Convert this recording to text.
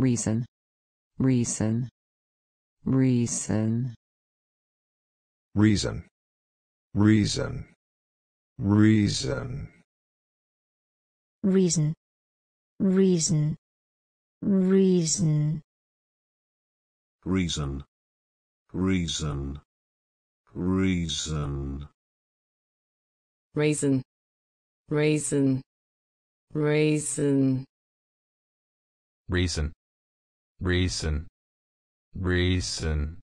reason, reason, reason, reason, reason, reason, reason, reason, reason, reason, reason, reason, raisin, raisin, raisin, reason, reason, reason,